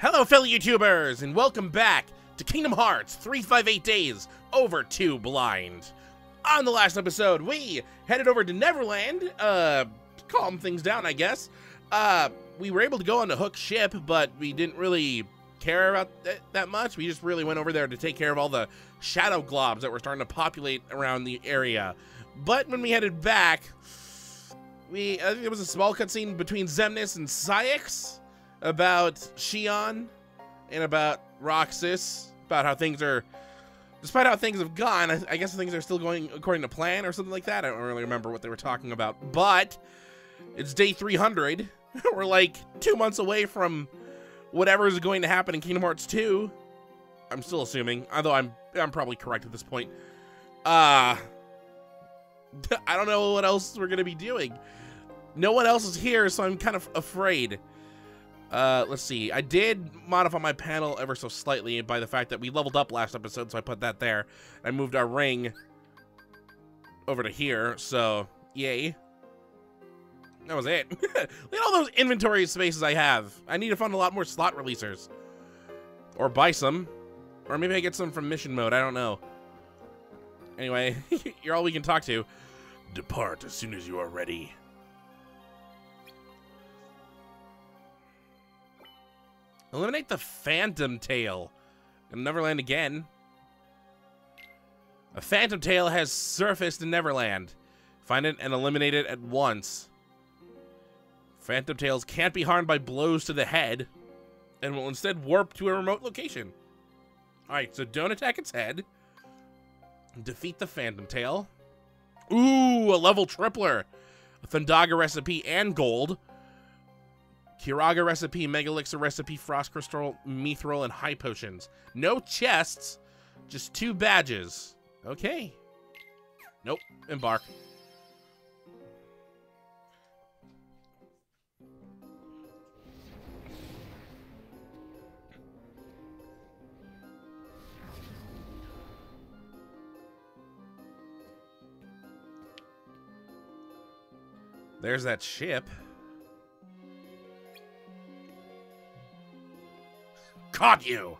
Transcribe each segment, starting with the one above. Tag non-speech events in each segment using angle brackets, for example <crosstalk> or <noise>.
Hello, fellow YouTubers, and welcome back to Kingdom Hearts 358 Days Over 2 Blind. On the last episode, we headed over to Neverland, uh, calm things down, I guess. Uh, we were able to go on the Hook ship, but we didn't really care about th that much. We just really went over there to take care of all the shadow globs that were starting to populate around the area. But when we headed back, we I think it was a small cutscene between Xemnas and Saïx about Xion and about Roxas, about how things are, despite how things have gone, I, I, guess things are still going according to plan or something like that. I don't really remember what they were talking about, but it's day 300. <laughs> we're like two months away from whatever is going to happen in Kingdom Hearts 2. I'm still assuming, although I'm I'm probably correct at this point. Uh <laughs> I don't know what else we're gonna be doing. No one else is here, so I'm kind of afraid. Uh, let's see. I did modify my panel ever so slightly by the fact that we leveled up last episode, so I put that there. I moved our ring over to here, so yay. That was it. <laughs> Look at all those inventory spaces I have. I need to find a lot more slot releasers. Or buy some. Or maybe I get some from mission mode. I don't know. Anyway, <laughs> you're all we can talk to. Depart as soon as you are ready. Eliminate the Phantom Tail. In Neverland again. A Phantom Tail has surfaced in Neverland. Find it and eliminate it at once. Phantom Tails can't be harmed by blows to the head and will instead warp to a remote location. Alright, so don't attack its head. Defeat the Phantom Tail. Ooh, a level tripler. A Thundaga recipe and gold. Curaga recipe, Megalixir recipe, Frost Crystal, Mithril, and High Potions. No chests, just two badges. Okay. Nope, embark. There's that ship. Caught you!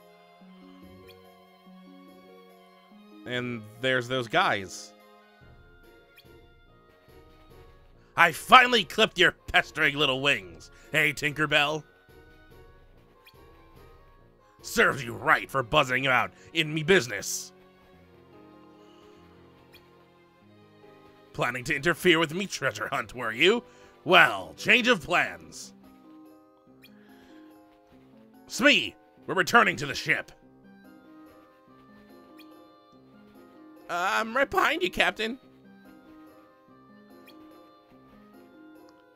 And there's those guys. I finally clipped your pestering little wings. Hey, Tinker Bell. Serves you right for buzzing out in me business. Planning to interfere with me treasure hunt, were you? Well, change of plans. Smee, we're returning to the ship. Uh, I'm right behind you, Captain.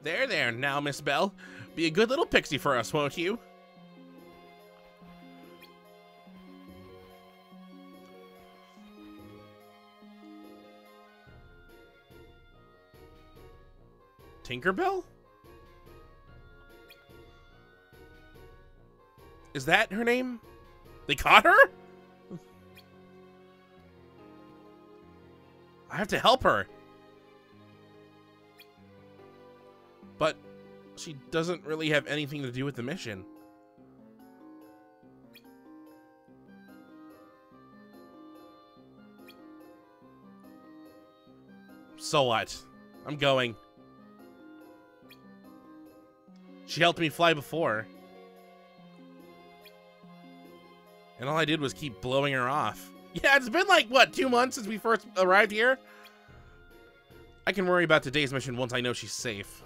There, there, now, Miss Bell. Be a good little pixie for us, won't you? Tinker Bell? Is that her name? They caught her? I have to help her. But she doesn't really have anything to do with the mission. So what? I'm going. She helped me fly before. And all I did was keep blowing her off. <laughs> Yeah, it's been like, what, two months since we first arrived here? I can worry about today's mission once I know she's safe.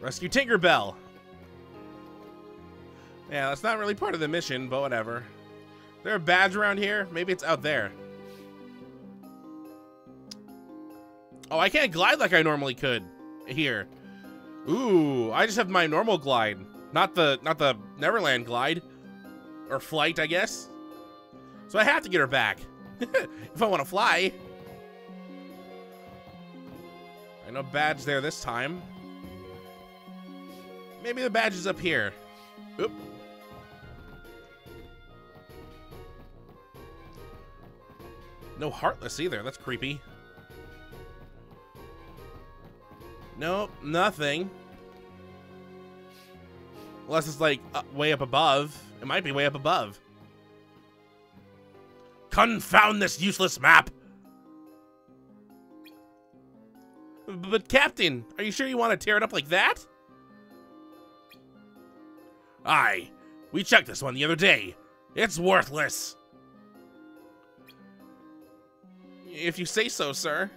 Rescue Tinker Bell. Yeah, that's not really part of the mission, but whatever. Is there a badge around here? Maybe it's out there. Oh, I can't glide like I normally could here. Ooh, I just have my normal glide, not the not the Neverland glide or flight, I guess. So I have to get her back <laughs> if I want to fly. I know badge there this time. Maybe the badge is up here. Oop. No Heartless either. That's creepy. Nope, nothing. Unless it's like uh, way up above. It might be way up above. Confound this useless map! But Captain, are you sure you want to tear it up like that? Aye, we checked this one the other day. It's worthless. If you say so, sir.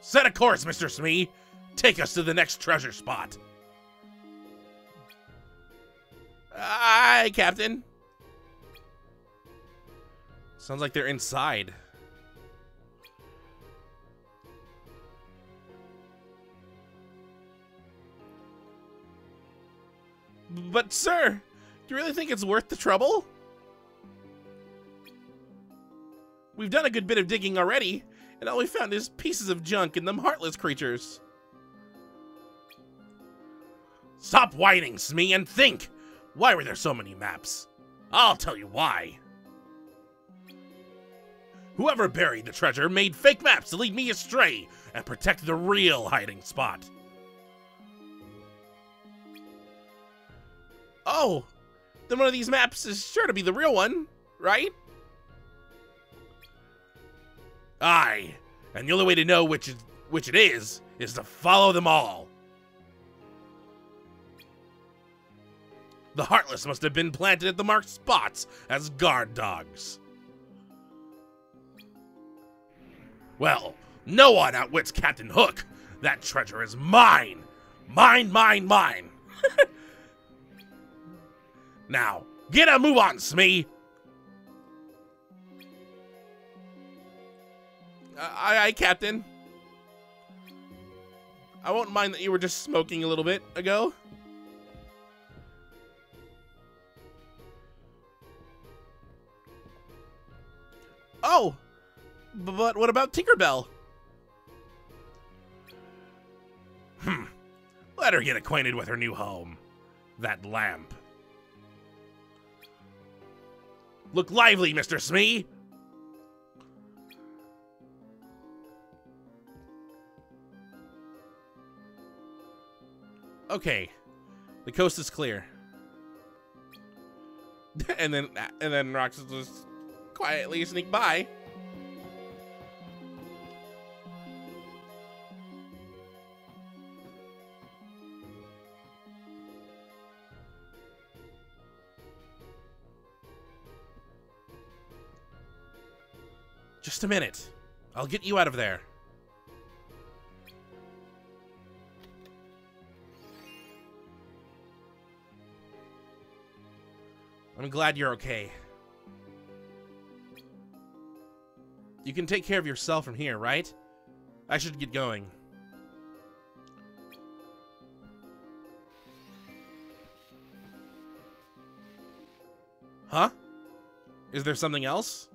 Set a course, Mr. Smee. Take us to the next treasure spot. Aye, Captain. Sounds like they're inside. But, sir, do you really think it's worth the trouble? We've done a good bit of digging already, and all we found is pieces of junk and them heartless creatures. Stop whining, Smee, and think! Why were there so many maps? I'll tell you why. Whoever buried the treasure made fake maps to lead me astray and protect the real hiding spot. Oh, then one of these maps is sure to be the real one, right? Aye, and the only way to know which is, which it is is to follow them all. The Heartless must have been planted at the marked spots as guard dogs. Well, no one outwits Captain Hook. That treasure is mine. Mine, mine, mine. <laughs> now, get a move on, Smee. Aye, aye, Captain. I won't mind that you were just smoking a little bit ago. Oh! But what about Tinker Bell? Hmm. Let her get acquainted with her new home. That lamp. Look lively, Mr. Smee! Okay. The coast is clear. <laughs> and then and then Rox just quietly sneak by. Just a minute. I'll get you out of there. I'm glad you're okay. You can take care of yourself from here, right? I should get going. Huh? Is there something else?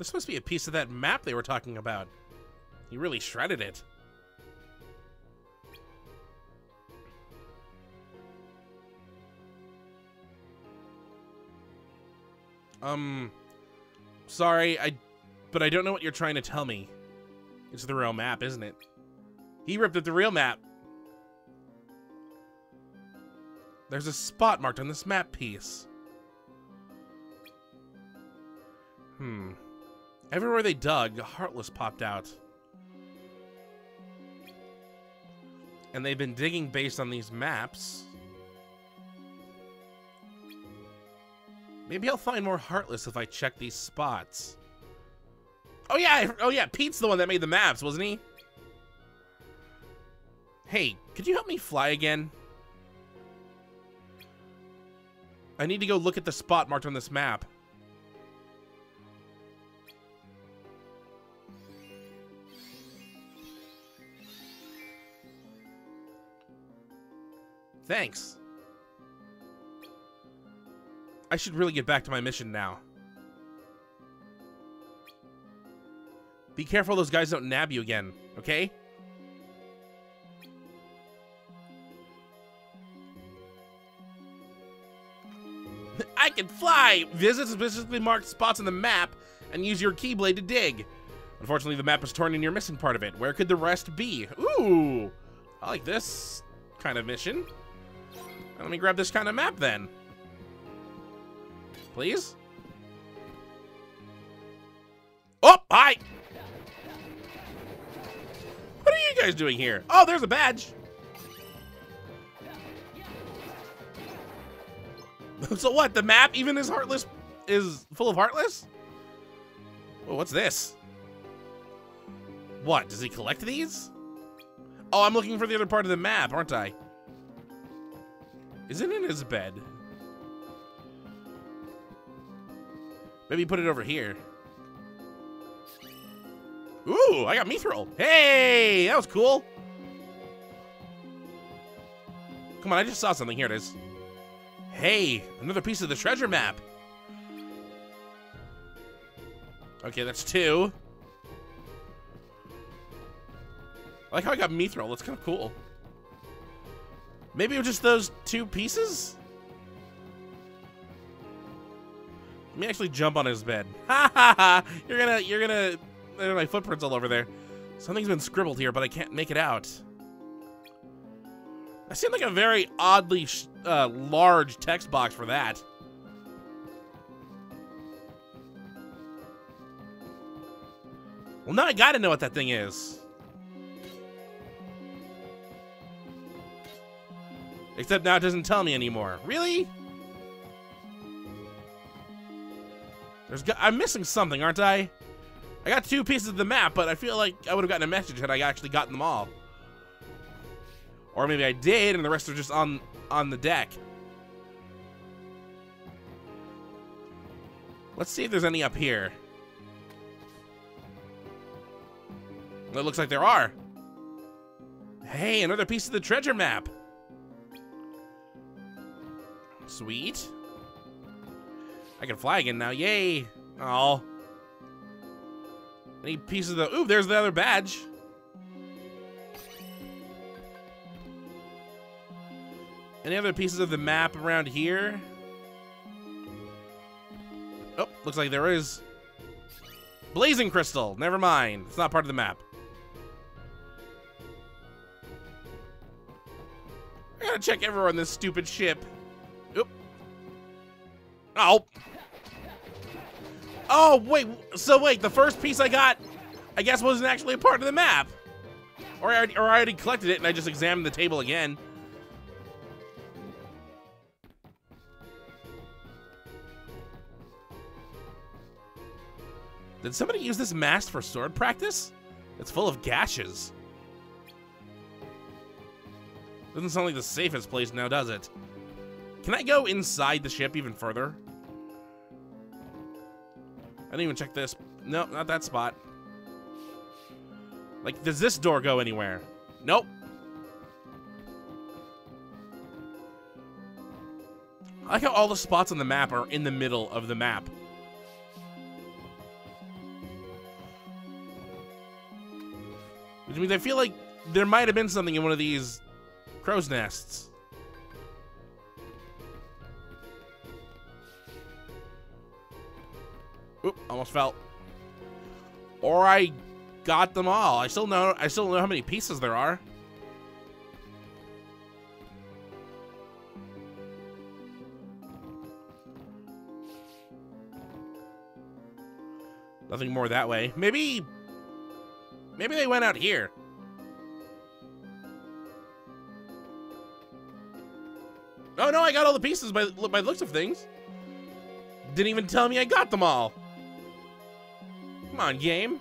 This must be a piece of that map they were talking about. He really shredded it. Um, sorry, I, but I don't know what you're trying to tell me. It's the real map, isn't it? He ripped up the real map. There's a spot marked on this map piece. Hmm. Everywhere they dug, Heartless popped out. And they've been digging based on these maps. Maybe I'll find more Heartless if I check these spots. Oh yeah, oh yeah, Pete's the one that made the maps, wasn't he? Hey, could you help me fly again? I need to go look at the spot marked on this map. Thanks. I should really get back to my mission now. Be careful those guys don't nab you again, okay? <laughs> I can fly! Visit specifically marked spots on the map and use your keyblade to dig. Unfortunately, the map is torn and you're missing part of it. Where could the rest be? Ooh! I like this kind of mission. Let me grab this kind of map then. Please? Oh, hi! What are you guys doing here? Oh, there's a badge. <laughs> so what? The map, even is heartless, is full of heartless? Oh, what's this? What? Does he collect these? Oh, I'm looking for the other part of the map, aren't I? Is it in his bed? Maybe put it over here. Ooh, I got Mithril. Hey, that was cool. Come on, I just saw something. Here it is. Hey, another piece of the treasure map. Okay, that's two. I like how I got Mithril. That's kind of cool. Maybe it was just those two pieces? Let me actually jump on his bed. <laughs> Ha ha ha! You're gonna, you're gonna, there are my footprints all over there. Something's been scribbled here, but I can't make it out. That seemed like a very oddly uh, large text box for that. Well, now I gotta know what that thing is. Except now it doesn't tell me anymore. Really? There's I'm missing something, aren't I? I got two pieces of the map, but I feel like I would have gotten a message had I actually gotten them all. Or maybe I did, and the rest are just on on the deck. Let's see if there's any up here. It looks like there are. Hey, another piece of the treasure map. Sweet. I can fly again now. Yay. Oh. Any pieces of the... Ooh, there's the other badge. Any other pieces of the map around here? Oh, looks like there is. Blazing Crystal. Never mind. It's not part of the map. I gotta check everywhere on this stupid ship. Oh. Oh, wait. So, wait. The first piece I got, I guess, wasn't actually a part of the map. Or I, or I already collected it and I just examined the table again. Did somebody use this mast for sword practice? It's full of gashes. Doesn't sound like the safest place now, does it? Can I go inside the ship even further? I didn't even check this. No, not that spot. Like, does this door go anywhere? Nope. I like how all the spots on the map are in the middle of the map. Which means I feel like there might have been something in one of these crow's nests. Oop, almost fell. Or I got them all. I still know I still know how many pieces there are. Nothing more that way. Maybe Maybe they went out here. Oh no, I got all the pieces by, by looks of things. Didn't even tell me I got them all. Come on, game.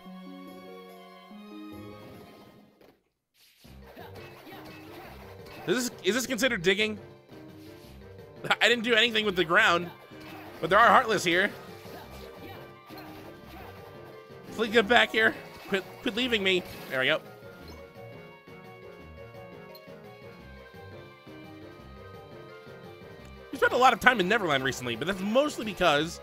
Is this, is this considered digging? <laughs> I didn't do anything with the ground, but there are Heartless here. Please get back here. Quit, quit leaving me. There we go. We spent a lot of time in Neverland recently, but that's mostly because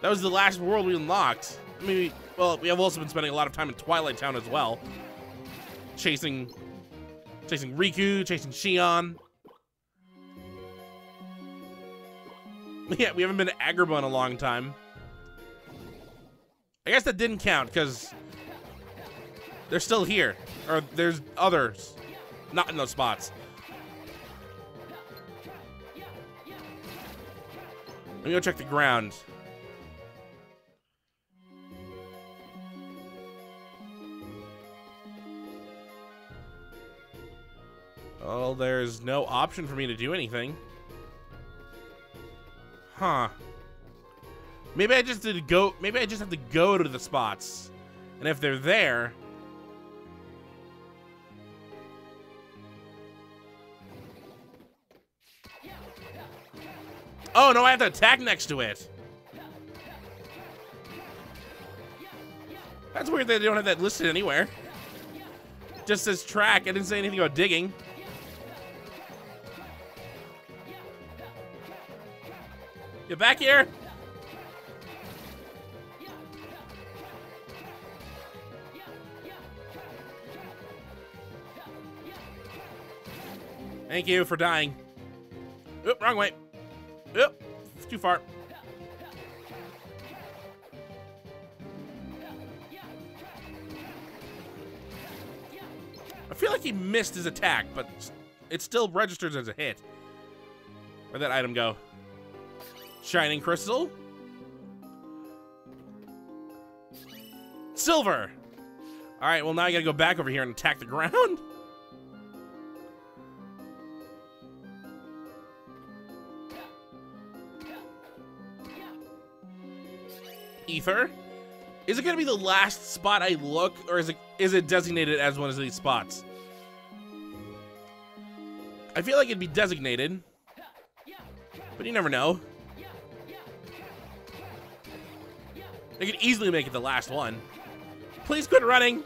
that was the last world we unlocked. I mean, well, we have also been spending a lot of time in Twilight Town as well. Chasing, chasing Riku, chasing Xion. <laughs> Yeah, we haven't been to Agrabah in a long time. I guess that didn't count because they're still here. Or there's others. Not in those spots. Let me go check the ground. There's no option for me to do anything. Huh. Maybe I just did to go. Maybe I just have to go to the spots, and if they're there. Oh no! I have to attack next to it. That's weird that they don't have that listed anywhere. Just says track. I didn't say anything about digging. Get back here! Thank you for dying. Oop, wrong way. Oop, too far. I feel like he missed his attack, but it still registers as a hit. Where'd that item go? Shining crystal. Silver. All right, well, now I gotta go back over here and attack the ground. Ether. Is it gonna be the last spot I look, or is it is it designated as one of these spots? I feel like it'd be designated, but you never know. They could easily make it the last one. Please quit running.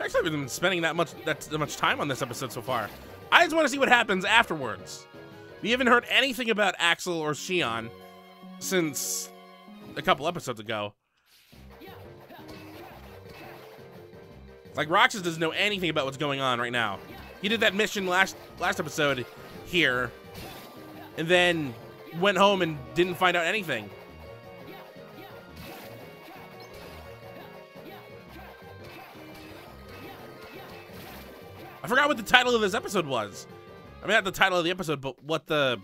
Actually, I've been spending that much that much time on this episode so far. I just want to see what happens afterwards. We haven't heard anything about Axel or Xion since a couple episodes ago. Like Roxas doesn't know anything about what's going on right now. He did that mission last last episode here, and then went home and didn't find out anything. I forgot what the title of this episode was. I mean, not the title of the episode, but what the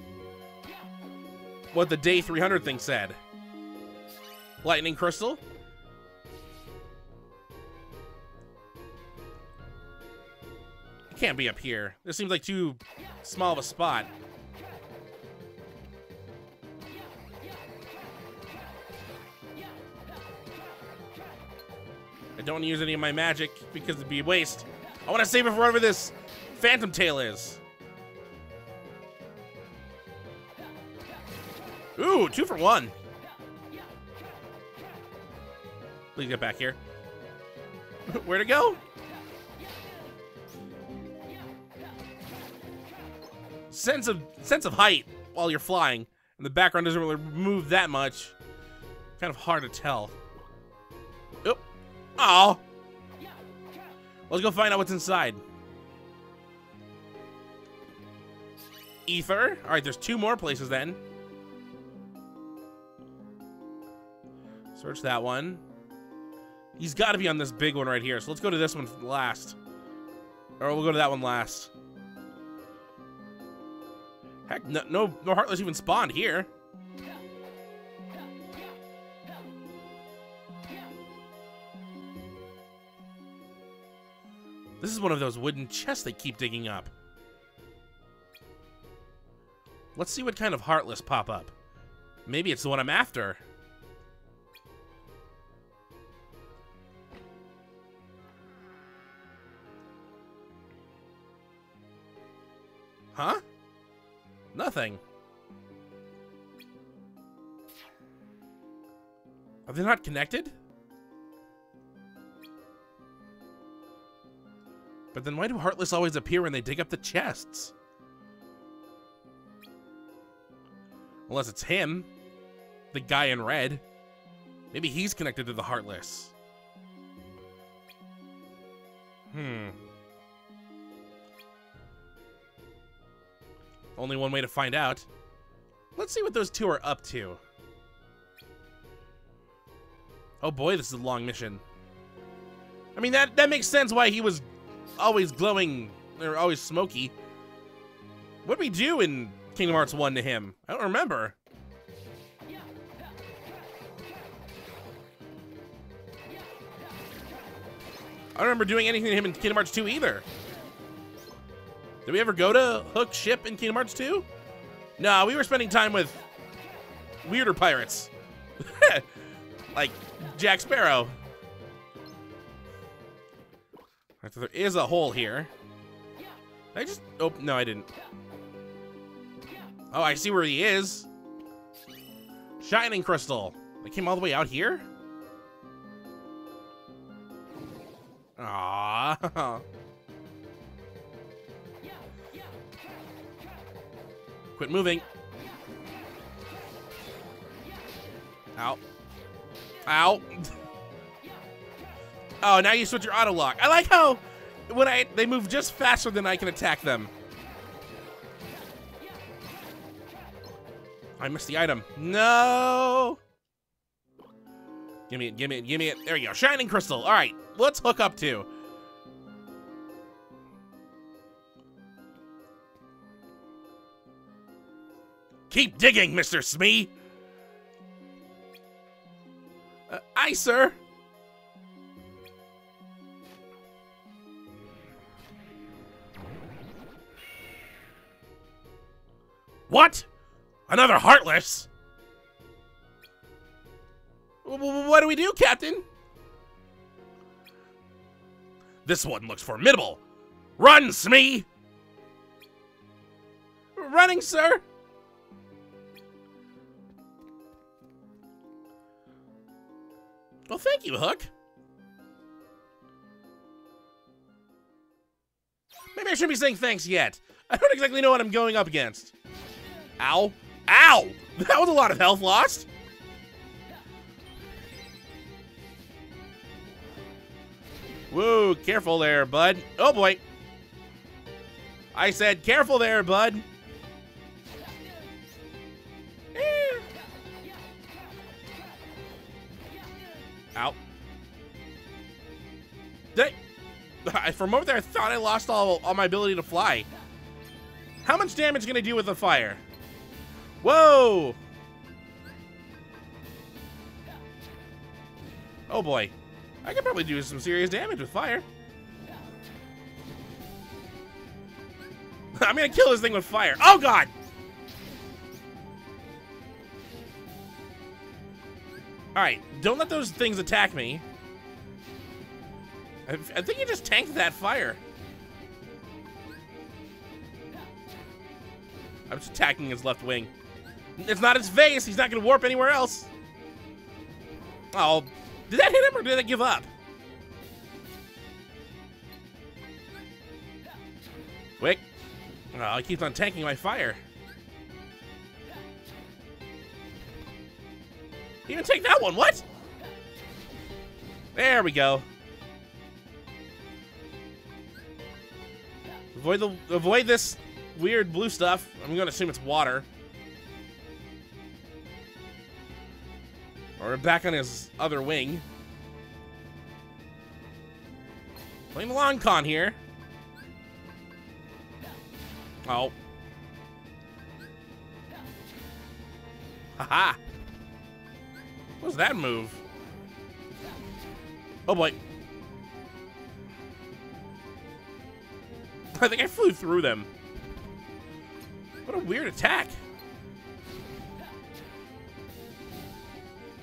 what the day 300 thing said. Lightning crystal. It can't be up here. This seems like too small of a spot. I don't use any of my magic because it'd be waste. I want to save it for whatever this Phantom Tail is. Ooh, two for one. Please get back here. <laughs> Where to go? Sense of sense of height while you're flying, and the background doesn't really move that much. Kind of hard to tell. Oop. Oh. Let's go find out what's inside. Ether. All right, there's two more places then. Search that one. He's got to be on this big one right here. So let's go to this one last. Or we'll go to that one last. Heck, no, no, no Heartless even spawned here. This is one of those wooden chests they keep digging up. Let's see what kind of Heartless pop up. Maybe it's the one I'm after. Nothing. Are they not connected? But then why do Heartless always appear when they dig up the chests? Unless it's him. The guy in red. Maybe he's connected to the Heartless. Hmm. Only one way to find out. Let's see what those two are up to. Oh boy, this is a long mission. I mean, that, that makes sense why he was always glowing, or always smoky. What did we do in Kingdom Hearts 1 to him? I don't remember. I don't remember doing anything to him in Kingdom Hearts 2 either. Did we ever go to Hook Ship in Kingdom Hearts 2? No, we were spending time with weirder pirates. <laughs> like Jack Sparrow. Right, so there is a hole here. I just... Oh, no, I didn't. Oh, I see where he is. Shining Crystal. They came all the way out here? Ah. <laughs> Quit moving. Ow. Ow. <laughs> oh, now you switch your auto lock. I like how when I they move just faster than I can attack them. I missed the item. No. Give me it, give me it, give me it. There we go. Shining Crystal. All right, let's hook up to. Keep digging, Mr. Smee. Uh, aye, sir. What? Another Heartless? What do we do, Captain? This one looks formidable. Run, Smee! Running, sir. Well, thank you, Hook. Maybe I shouldn't be saying thanks yet. I don't exactly know what I'm going up against. Ow. Ow! <laughs> That was a lot of health lost. Whoa, careful there, bud. Oh boy. I said careful there, bud. Did I, <laughs> for a moment there, I thought I lost all, all my ability to fly. How much damage can I do with the fire? Whoa! Oh boy. I could probably do some serious damage with fire. <laughs> I'm gonna kill this thing with fire. Oh god! Alright, don't let those things attack me. I, I think you just tanked that fire. I'm just attacking his left wing. It's not his face. He's not going to warp anywhere else. Oh, did that hit him or did it give up? Quick. Oh, he keeps on tanking my fire. He even take that one. What? There we go. Avoid the avoid this weird blue stuff. I'm gonna assume it's water. Or back on his other wing. Playing the long con here. Oh. Haha. Was that move? Oh boy. I think I flew through them. What a weird attack.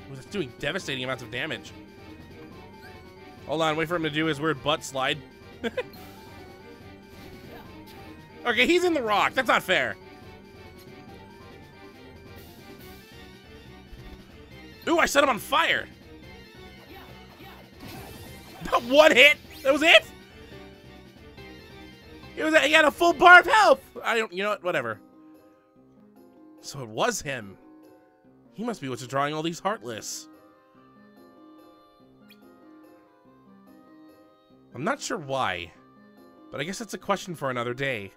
was doing devastating amounts of damage. Hold on, wait for him to do his weird butt slide. <laughs> okay, he's in the rock. That's not fair. Set him on fire. <laughs> One hit. That was it. It was. He had a full bar of health. I don't. You know what? Whatever. So it was him. He must be what's drawing all these Heartless. I'm not sure why, but I guess that's a question for another day.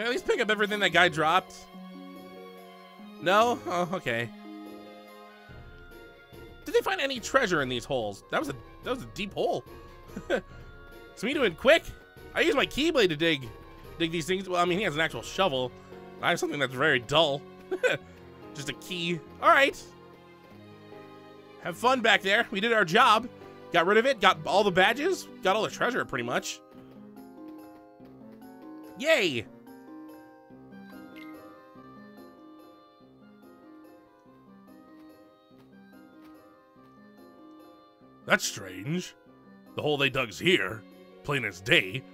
Can I at least pick up everything that guy dropped? No? Oh, okay. Did they find any treasure in these holes? That was a that was a deep hole. it's me doing quick. I use my keyblade to dig dig these things. Well, I mean, he has an actual shovel. I have something that's very dull. <laughs> Just a key. All right. Have fun back there. We did our job. Got rid of it. Got all the badges. Got all the treasure, pretty much. Yay! That's strange. The hole they dug's here, plain as day,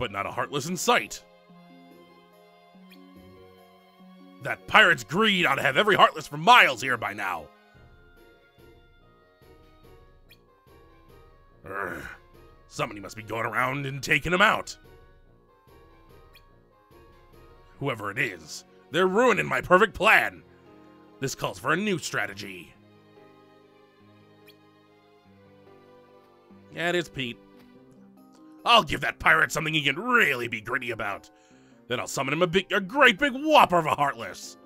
but not a heartless in sight. That pirate's greed ought to have every heartless for miles here by now. Urgh. Somebody must be going around and taking him out. Whoever it is, they're ruining my perfect plan. This calls for a new strategy. Yeah, it is Pete. I'll give that pirate something he can really be gritty about. Then I'll summon him a big, a great big whopper of a heartless.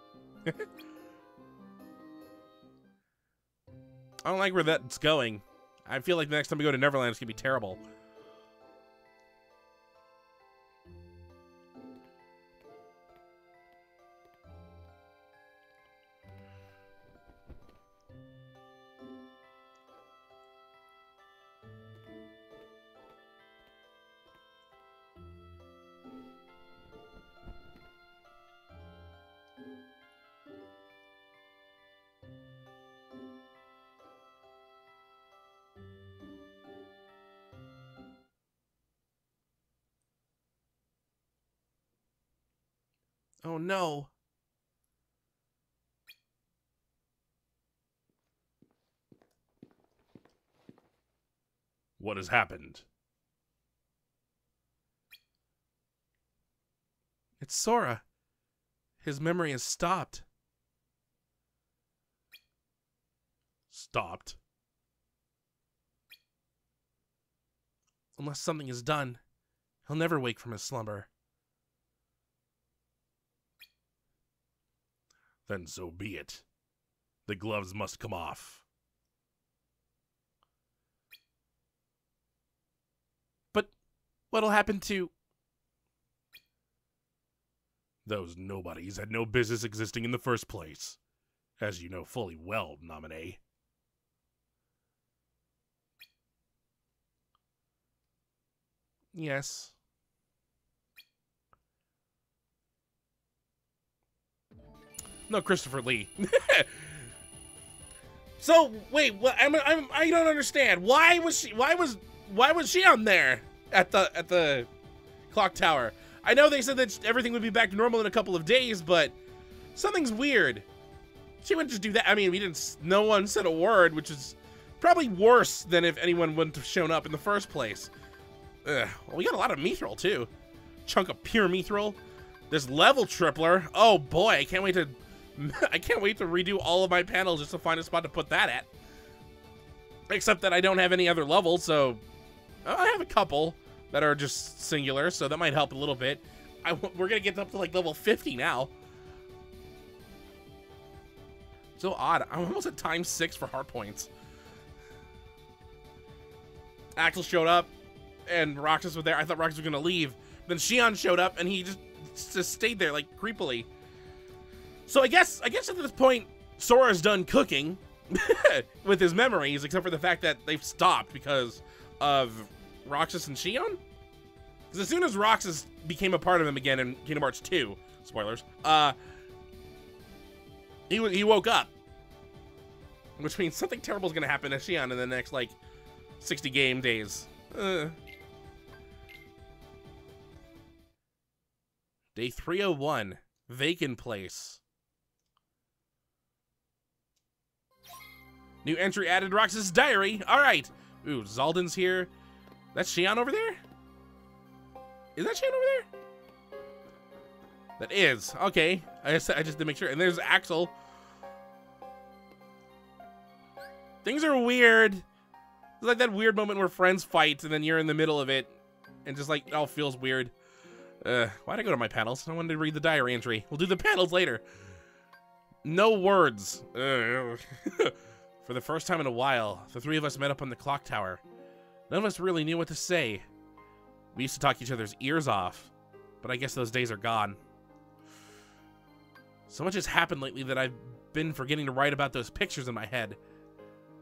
<laughs> I don't like where that's going. I feel like the next time we go to Neverland, it's gonna be terrible. Oh no. What has happened? It's Sora. His memory has stopped. Stopped. Unless something is done, he'll never wake from his slumber. Then so be it. The gloves must come off. But what'll happen to. Those nobodies had no business existing in the first place. As you know fully well, Naminé. Yes. No, Christopher Lee. <laughs> so wait? I'm, I'm, I don't understand. Why was she? Why was why was she on there at the at the clock tower? I know they said that everything would be back to normal in a couple of days, but something's weird. She wouldn't just do that. I mean, we didn't. No one said a word, which is probably worse than if anyone wouldn't have shown up in the first place. Ugh. Well, we got a lot of mithril too. Chunk of pure mithril. This level tripler. Oh boy, I can't wait to <laughs> I can't wait to redo all of my panels just to find a spot to put that at. Except that I don't have any other levels, so uh, I have a couple that are just singular, so that might help a little bit. I, we're gonna get up to like level 50 now. So odd. I'm almost at times six for heart points. Axel showed up, and Roxas was there. I thought Roxas was gonna leave. Then Xion showed up, and he just just stayed there like creepily. So I guess I guess at this point, Sora's done cooking <laughs> with his memories, except for the fact that they've stopped because of Roxas and Xion. Because as soon as Roxas became a part of him again in Kingdom Hearts 2, spoilers, uh, he he woke up, which means something terrible is gonna happen to Xion in the next like 60 game days. Uh. Day 301, vacant place. New entry added Roxas' diary. All right. Ooh, Xaldin's here. That's Xion over there? Is that Xion over there? That is. Okay. I just, I just did make sure. And there's Axel. Things are weird. It's like that weird moment where friends fight and then you're in the middle of it and just like it all feels weird. Uh, why'd I go to my panels? I wanted to read the diary entry. We'll do the panels later. No words. Uh, <laughs> For the first time in a while, the three of us met up on the clock tower. None of us really knew what to say. We used to talk each other's ears off, but I guess those days are gone. So much has happened lately that I've been forgetting to write about those pictures in my head.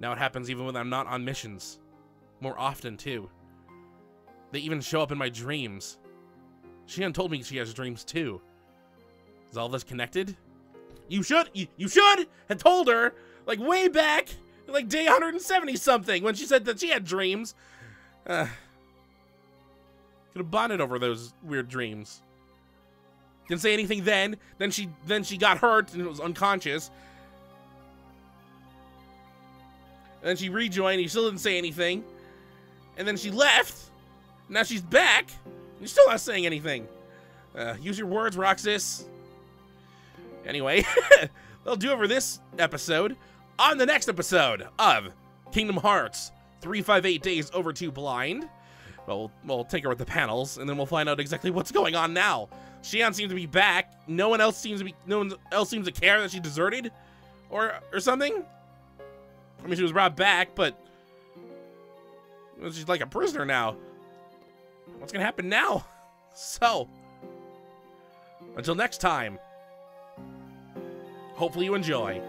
Now it happens even when I'm not on missions. More often, too. They even show up in my dreams. Xion told me she has dreams, too. Is all this connected? You should, you, you should have told her, like, way back, like, day 170 something, when she said that she had dreams. Uh, could have bonded over those weird dreams. Didn't say anything then. Then she then she got hurt and was unconscious. And then she rejoined. He still didn't say anything. And then she left. Now she's back. You're still not saying anything. Uh, use your words, Roxas. Anyway, <laughs> that'll do it for this episode. On the next episode of Kingdom Hearts 358 Days Over 2 Blind, well, we'll take her with the panels, and then we'll find out exactly what's going on now. Xion seems to be back. No one else seems to be. No one else seems to care that she deserted, or or something. I mean, she was brought back, but she's like a prisoner now. What's gonna happen now? <laughs> So, until next time, hopefully you enjoy.